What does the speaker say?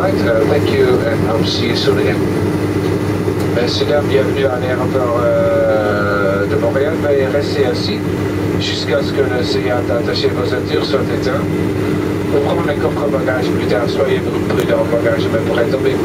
flight. Uh, thank you and I'll see you soon again. Ben, bienvenue à l'aéroport euh, de Montréal. Ben, Veuillez rester assis jusqu'à ce que le signal d'attacher vos ceintures soit éteint. Pour prendre les coffres bagages plus tard, soyez prudents, bagage mais pourrait tomber.